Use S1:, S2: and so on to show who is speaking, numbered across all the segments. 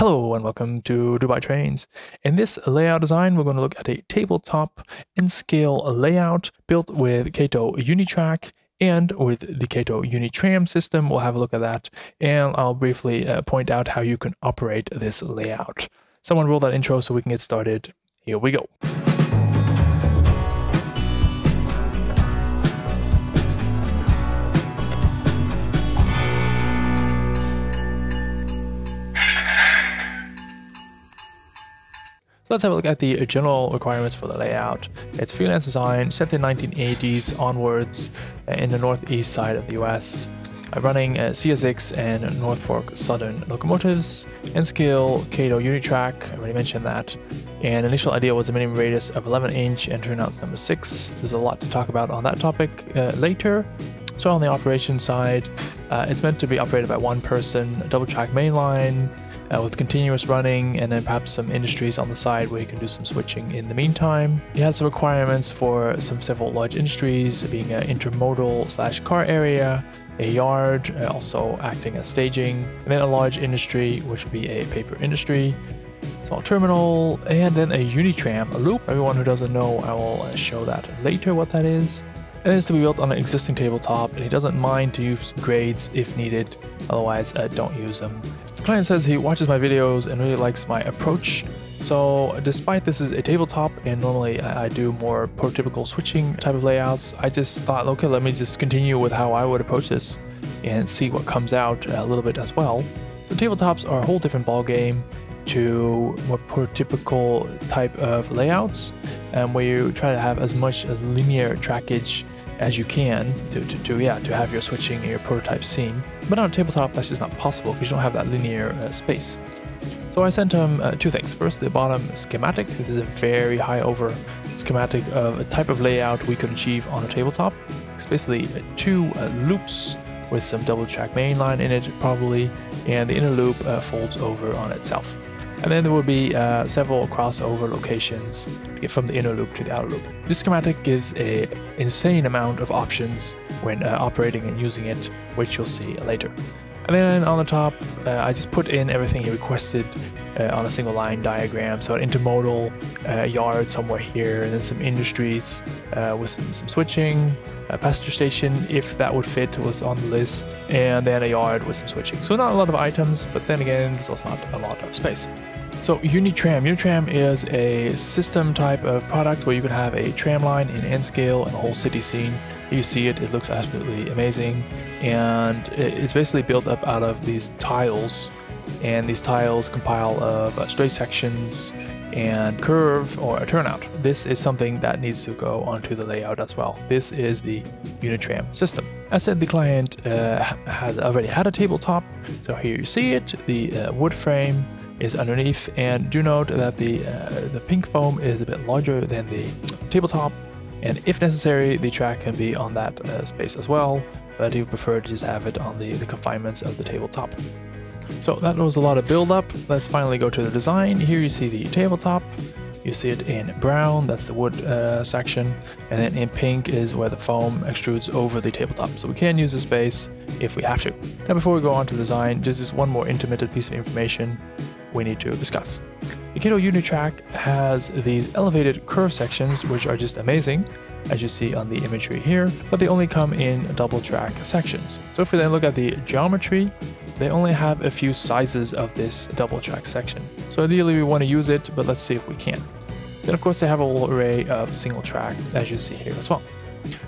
S1: Hello and welcome to Dubai Trains. In this layout design, we're going to look at a tabletop N-scale layout built with Kato Unitrack and with the Kato Unitram system. We'll have a look at that and I'll briefly uh, point out how you can operate this layout. Someone roll that intro so we can get started. Here we go. Let's have a look at the general requirements for the layout. It's freelance design, set in 1980s onwards uh, in the northeast side of the US. Uh, running CSX and Norfolk Southern locomotives, N-scale Kato Unitrack, I already mentioned that. And initial idea was a minimum radius of 11 inch and turnouts number 6. There's a lot to talk about on that topic uh, later. So on the operation side, uh, it's meant to be operated by one person, a double track mainline, uh, with continuous running and then perhaps some industries on the side where you can do some switching in the meantime. It has some requirements for some several large industries being an intermodal slash car area, a yard, uh, also acting as staging, and then a large industry which would be a paper industry, small terminal, and then a Unitram, a loop. Everyone who doesn't know, I will uh, show that later what that is. It is to be built on an existing tabletop, and he doesn't mind to use grades if needed, otherwise uh, don't use them. The client says he watches my videos and really likes my approach, so despite this is a tabletop and normally I do more prototypical switching type of layouts, I just thought, okay, let me just continue with how I would approach this and see what comes out a little bit as well. So tabletops are a whole different ball game to more prototypical type of layouts and where you try to have as much linear trackage as you can to, to, to, yeah to have your switching and your prototype scene. But on a tabletop, that's just not possible because you don't have that linear uh, space. So I sent him uh, two things. First, the bottom schematic. This is a very high over schematic of a type of layout we could achieve on a tabletop. It's basically uh, two uh, loops with some double track mainline in it probably, and the inner loop uh, folds over on itself. And then there will be uh, several crossover locations from the inner loop to the outer loop. This schematic gives a insane amount of options when uh, operating and using it, which you'll see later. And then on the top, uh, I just put in everything he requested uh, on a single line diagram. So an intermodal uh, yard somewhere here, and then some industries uh, with some, some switching, a passenger station, if that would fit, was on the list, and then a yard with some switching. So not a lot of items, but then again, there's also not a lot of space. So Unitram. Unitram is a system type of product where you can have a tram line in N scale and a whole city scene. You see it, it looks absolutely amazing. And it's basically built up out of these tiles. And these tiles compile of uh, straight sections and curve or a turnout. This is something that needs to go onto the layout as well. This is the Unitram system. As said, the client uh, has already had a tabletop. So here you see it, the uh, wood frame, is underneath. And do note that the, uh, the pink foam is a bit larger than the tabletop. And if necessary, the track can be on that uh, space as well, but you prefer to just have it on the, the confinements of the tabletop. So that was a lot of build up. Let's finally go to the design. Here you see the tabletop. You see it in brown, that's the wood uh, section, and then in pink is where the foam extrudes over the tabletop. So we can use the space if we have to. Now before we go on to design, just one more intermittent piece of information we need to discuss. The Kato Unitrack has these elevated curve sections, which are just amazing, as you see on the imagery here, but they only come in double track sections. So if we then look at the geometry, they only have a few sizes of this double track section. So ideally we want to use it, but let's see if we can. Then of course they have a whole array of single track, as you see here as well.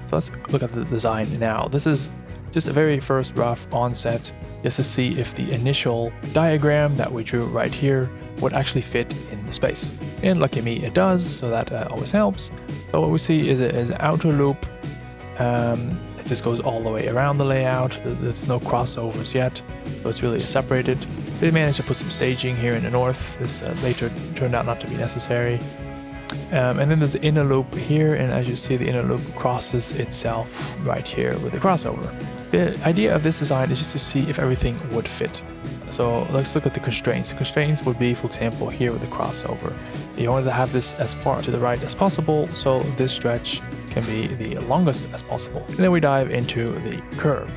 S1: So let's look at the design now. This is just a very first rough onset just to see if the initial diagram that we drew right here would actually fit in the space. And lucky me, it does, so that uh, always helps. So what we see is, it is an outer loop. Um, it just goes all the way around the layout. There's no crossovers yet, so it's really separated. They managed to put some staging here in the north. This uh, later turned out not to be necessary. Um, and then there's the inner loop here, and as you see, the inner loop crosses itself right here with the crossover. The idea of this design is just to see if everything would fit. So let's look at the constraints. The constraints would be, for example, here with the crossover. You want to have this as far to the right as possible, so this stretch can be the longest as possible. And then we dive into the curve.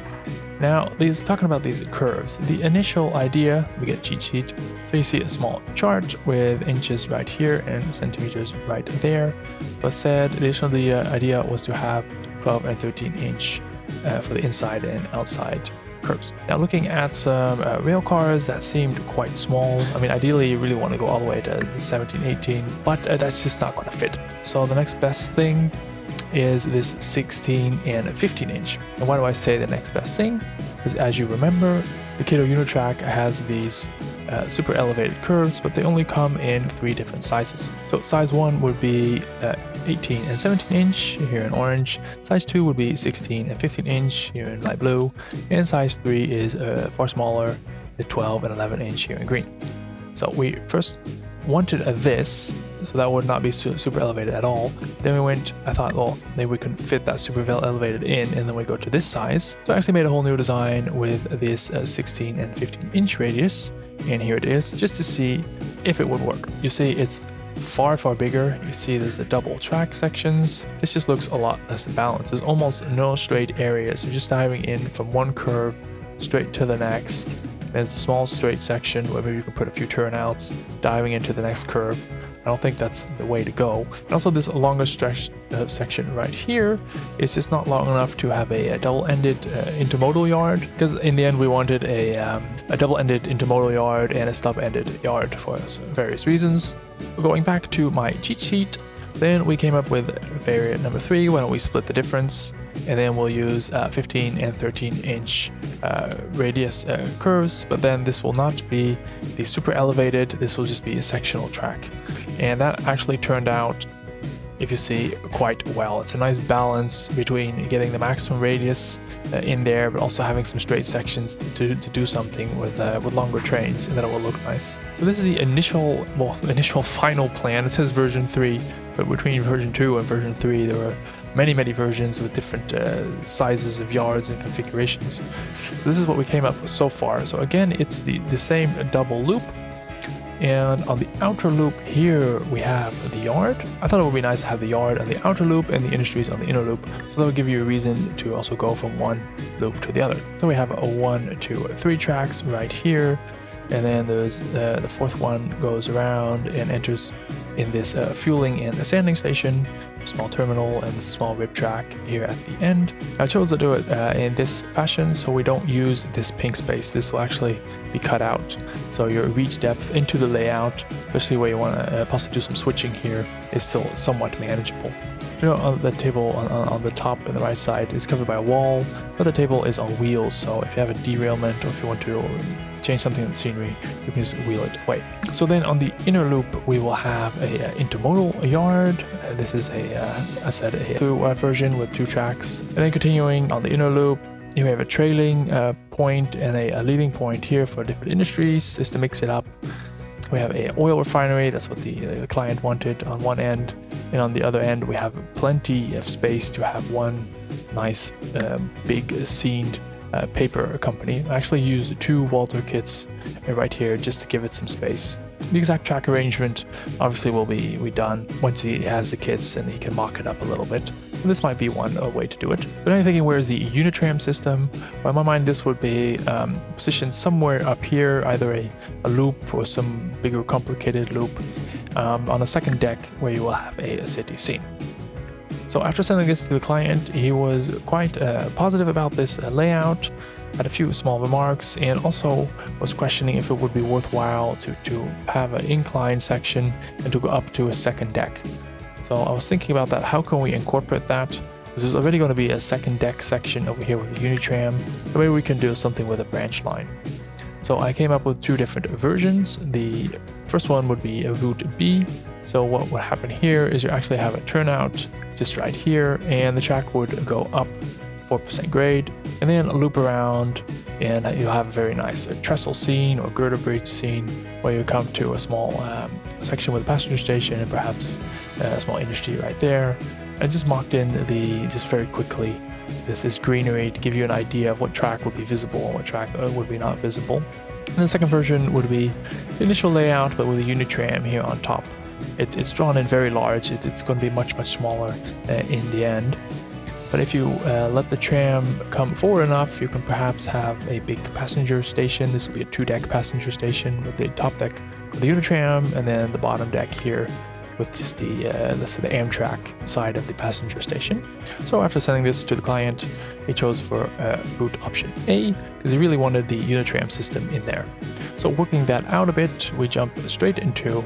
S1: Now, these talking about these curves, the initial idea, we get cheat sheet, So you see a small chart with inches right here and centimeters right there. So I said additionally the uh, idea was to have 12 and 13 inch uh, for the inside and outside curves. Now looking at some uh, rail cars that seemed quite small. I mean ideally you really want to go all the way to 17, 18, but uh, that's just not going to fit. So the next best thing is this 16 and 15 inch. And why do I say the next best thing? Because as you remember, the Kato Unitrack has these uh, super elevated curves, but they only come in three different sizes. So size 1 would be uh, 18 and 17 inch here in orange, size 2 would be 16 and 15 inch here in light blue, and size 3 is uh, far smaller, the 12 and 11 inch here in green. So we first wanted a this, so that would not be su super elevated at all. Then we went, I thought, well, maybe we can fit that super elevated in, and then we go to this size. So I actually made a whole new design with this uh, 16 and 15 inch radius, and here it is, just to see if it would work. You see it's far, far bigger. You see there's the double track sections. This just looks a lot less balanced. There's almost no straight areas. You're just diving in from one curve straight to the next. There's a small straight section where maybe you can put a few turnouts, diving into the next curve. I don't think that's the way to go. And also this longer stretch uh, section right here is just not long enough to have a, a double-ended uh, intermodal yard because in the end we wanted a, um, a double-ended intermodal yard and a stub-ended yard for various reasons. Going back to my cheat sheet, then we came up with variant number three, why don't we split the difference, and then we'll use uh, 15 and 13 inch uh, radius uh, curves, but then this will not be the super elevated, this will just be a sectional track. And that actually turned out if you see quite well. It's a nice balance between getting the maximum radius uh, in there, but also having some straight sections to, to do something with uh, with longer trains, and then it will look nice. So this is the initial, well, initial final plan. It says version three, but between version two and version three, there were many, many versions with different uh, sizes of yards and configurations. So this is what we came up with so far. So again, it's the the same double loop and on the outer loop here, we have the yard. I thought it would be nice to have the yard on the outer loop and the industries on the inner loop. So that will give you a reason to also go from one loop to the other. So we have a one, two, three tracks right here. And then there's uh, the fourth one goes around and enters in this uh, fueling and the sanding station small terminal and small rip track here at the end. I chose to do it uh, in this fashion so we don't use this pink space. This will actually be cut out. So your reach depth into the layout, especially where you want to uh, possibly do some switching here, is still somewhat manageable. You know, the table on, on the top and the right side is covered by a wall, but the table is on wheels. So if you have a derailment or if you want to change something in the scenery, you can just wheel it away. So then on the inner loop, we will have a, a intermodal yard. Uh, this is a, uh, I said, a through version with two tracks. And then continuing on the inner loop, here we have a trailing uh, point and a, a, leading point here for different industries, just to mix it up. We have a oil refinery, that's what the, the client wanted on one end. And on the other end, we have plenty of space to have one nice um, big scened uh, paper company. I actually used two Walthers kits right here just to give it some space. The exact track arrangement obviously will be, be done once he has the kits and he can mock it up a little bit. And this might be one way to do it. So now you're thinking, where's the Unitram system? Well, in my mind, this would be um, positioned somewhere up here, either a, a loop or some bigger complicated loop um, on a second deck where you will have a, a city scene. So after sending this to the client, he was quite uh, positive about this uh, layout, had a few small remarks, and also was questioning if it would be worthwhile to, to have an incline section and to go up to a second deck. So I was thinking about that, how can we incorporate that? there's already going to be a second deck section over here with the Unitram, so maybe we can do something with a branch line. So I came up with two different versions. The first one would be a route B. So what would happen here is you actually have a turnout just right here, and the track would go up 4% grade, and then loop around, and you'll have a very nice uh, trestle scene or girder bridge scene where you come to a small um, section with a passenger station and perhaps a small industry right there. I just mocked in the just very quickly this is greenery to give you an idea of what track would be visible and what track uh, would be not visible. And the second version would be the initial layout, but with a Unitram here on top. It, it's drawn in very large. It, it's going to be much, much smaller uh, in the end. But if you uh, let the tram come forward enough, you can perhaps have a big passenger station. This will be a two-deck passenger station with the top deck for the Unitram and then the bottom deck here with just the uh, let's say the Amtrak side of the passenger station. So after sending this to the client, he chose for uh, route option A because he really wanted the Unitram system in there. So working that out a bit, we jump straight into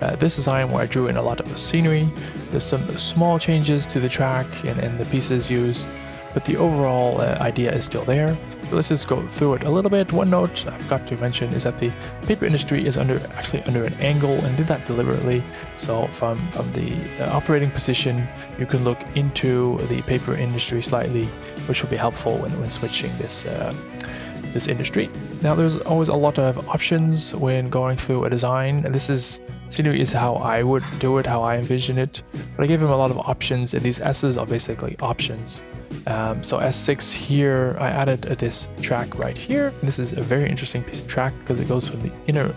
S1: uh, this design where I drew in a lot of scenery. There's some small changes to the track and, and the pieces used, but the overall uh, idea is still there. So let's just go through it a little bit. One note I've got to mention is that the paper industry is under actually under an angle and did that deliberately. So from, from the uh, operating position, you can look into the paper industry slightly, which will be helpful when, when switching this uh, this industry. Now there's always a lot of options when going through a design. And this is scenery is how I would do it, how I envision it. But I gave him a lot of options and these S's are basically options. Um, so S6 here, I added this track right here. This is a very interesting piece of track because it goes from the inner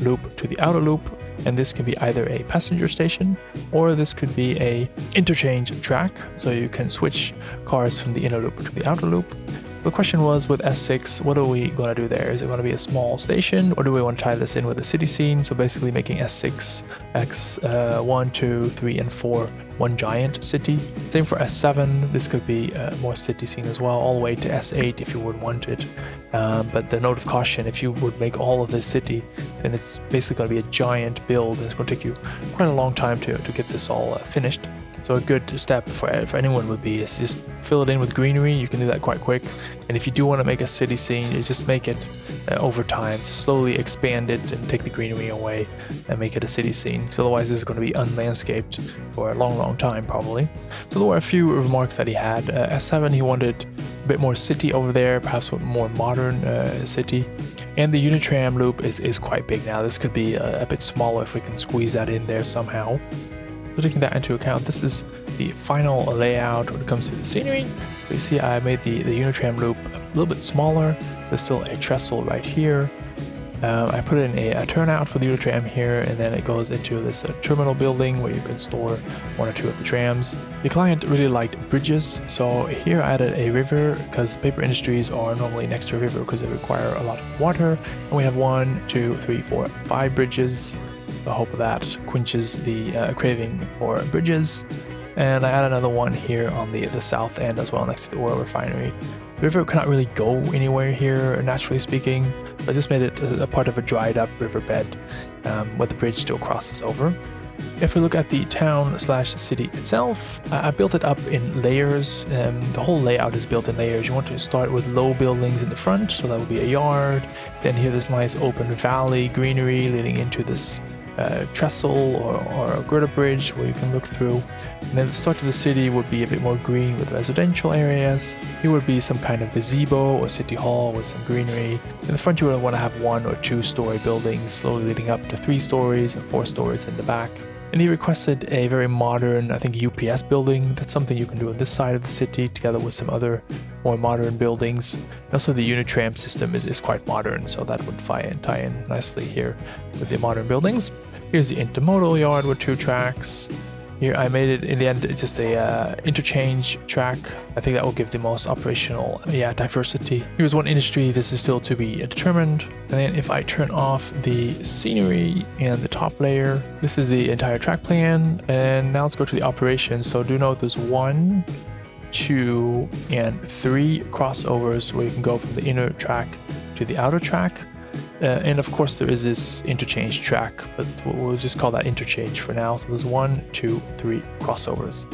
S1: loop to the outer loop and this can be either a passenger station or this could be a interchange track so you can switch cars from the inner loop to the outer loop the question was with S6, what are we going to do there? Is it going to be a small station or do we want to tie this in with a city scene? So basically making S6, X, uh, 1, 2, 3, and 4 one giant city. Same for S7, this could be uh, more city scene as well, all the way to S8 if you would want it. Um, but the note of caution, if you would make all of this city, then it's basically going to be a giant build and it's going to take you quite a long time to, to get this all uh, finished. So a good step for, for anyone would be is just fill it in with greenery. You can do that quite quick. And if you do want to make a city scene, you just make it uh, over time. Slowly expand it and take the greenery away and make it a city scene. So otherwise this is going to be unlandscaped for a long, long time probably. So there were a few remarks that he had. Uh, S7 he wanted a bit more city over there, perhaps a more modern uh, city. And the Unitram loop is, is quite big now. This could be a, a bit smaller if we can squeeze that in there somehow. So taking that into account, this is the final layout when it comes to the scenery. So you see I made the, the Unitram loop a little bit smaller. There's still a trestle right here. Um, I put in a, a, turnout for the Unitram here, and then it goes into this uh, terminal building where you can store one or two of the trams. The client really liked bridges, so here I added a river because paper industries are normally next to a river because they require a lot of water. And we have one, two, three, four, five bridges I hope that quenches the uh, craving for bridges. And I add another one here on the, the south end as well, next to the oil refinery. The river cannot really go anywhere here, naturally speaking. I just made it a, a part of a dried up riverbed um, where the bridge still crosses over. If we look at the town slash city itself, I built it up in layers. Um, the whole layout is built in layers. You want to start with low buildings in the front, so that would be a yard. Then here this nice open valley, greenery leading into this uh, trestle or, or a girder bridge where you can look through. And then the start of the city would be a bit more green with residential areas. Here would be some kind of gazebo or city hall with some greenery. In the front you would want to have one or two story buildings slowly leading up to three stories and four stories in the back. And he requested a very modern, I think, UPS building. That's something you can do on this side of the city together with some other more modern buildings. And also the Unitram system is, is quite modern, so that would tie in, tie in nicely here with the modern buildings. Here's the intermodal yard with two tracks. Here I made it in the end it's just a uh, interchange track. I think that will give the most operational yeah diversity. Here's one industry. This is still to be determined. And then if I turn off the scenery and the top layer, this is the entire track plan. And now let's go to the operations. So do note there's one, two, and three crossovers where you can go from the inner track to the outer track. Uh, and of course there is this interchange track, but we'll just call that interchange for now. So there's one, two, three crossovers.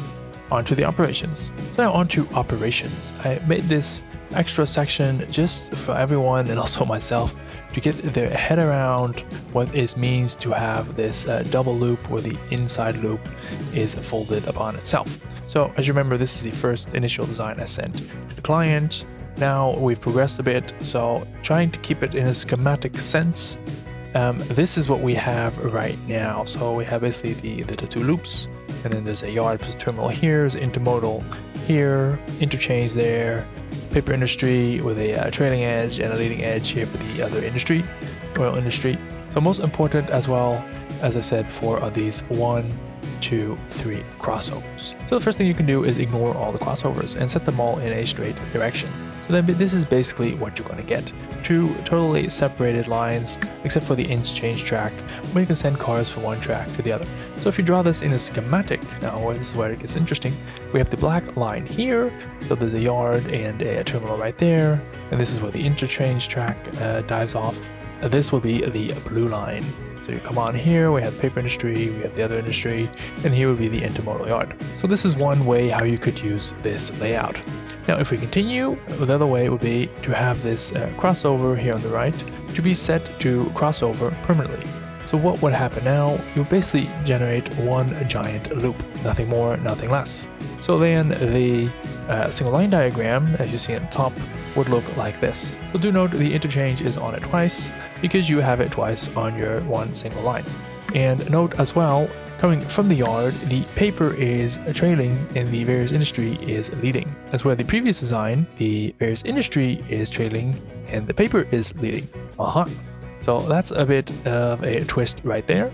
S1: Onto the operations. So now onto operations. I made this extra section just for everyone and also myself to get their head around what it means to have this uh, double loop where the inside loop is folded upon itself. So as you remember, this is the first initial design I sent to the client. Now we've progressed a bit, so trying to keep it in a schematic sense, um, this is what we have right now. So we have basically the, the, the two loops, and then there's a yard plus terminal here, intermodal here, interchange there, paper industry with a uh, trailing edge and a leading edge here for the other industry, oil industry. So most important as well as I said before, are these one, two, three crossovers. So the first thing you can do is ignore all the crossovers and set them all in a straight direction. So then this is basically what you're going to get. Two totally separated lines, except for the interchange track, where you can send cars from one track to the other. So if you draw this in a schematic, now this is where it gets interesting, we have the black line here, so there's a yard and a terminal right there, and this is where the interchange track uh, dives off. This will be the blue line. So you come on here, we have the paper industry, we have the other industry, and here would be the intermodal yard. So this is one way how you could use this layout. Now if we continue, the other way would be to have this uh, crossover here on the right to be set to crossover permanently. So what would happen now? You basically generate one giant loop, nothing more, nothing less. So then the uh, single line diagram, as you see at the top, would look like this. So do note the interchange is on it twice because you have it twice on your one single line. And note as well, coming from the yard, the paper is trailing and the various industry is leading. As where the previous design, the various industry is trailing and the paper is leading. Uh-huh. So that's a bit of a twist right there.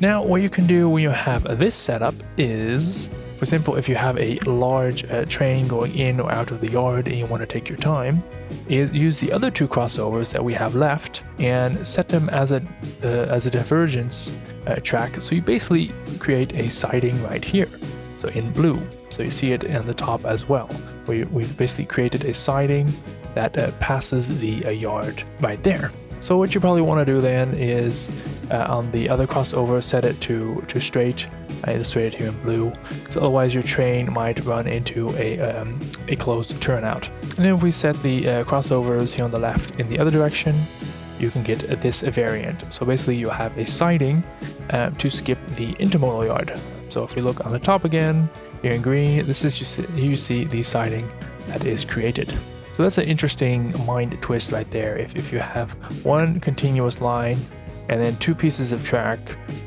S1: Now what you can do when you have this setup is for example, if you have a large uh, train going in or out of the yard and you want to take your time, is use the other two crossovers that we have left and set them as a uh, as a divergence uh, track. So you basically create a siding right here, so in blue. So you see it on the top as well. We, we've basically created a siding that uh, passes the uh, yard right there. So what you probably want to do then is uh, on the other crossover set it to to straight I illustrated here in blue, because otherwise your train might run into a, um, a closed turnout. And then if we set the uh, crossovers here on the left in the other direction, you can get this variant. So basically you have a siding uh, to skip the intermodal yard. So if we look on the top again, here in green, this is you see, you see the siding that is created. So that's an interesting mind twist right there. If, if you have one continuous line and then two pieces of track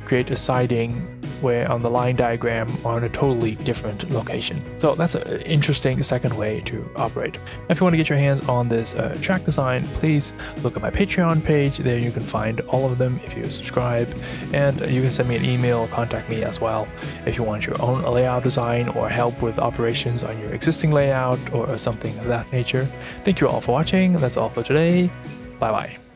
S1: create a siding where on the line diagram on a totally different location. So that's an interesting second way to operate. If you want to get your hands on this uh, track design, please look at my Patreon page. There you can find all of them if you subscribe, and you can send me an email contact me as well if you want your own layout design or help with operations on your existing layout or something of that nature. Thank you all for watching. That's all for today. Bye bye.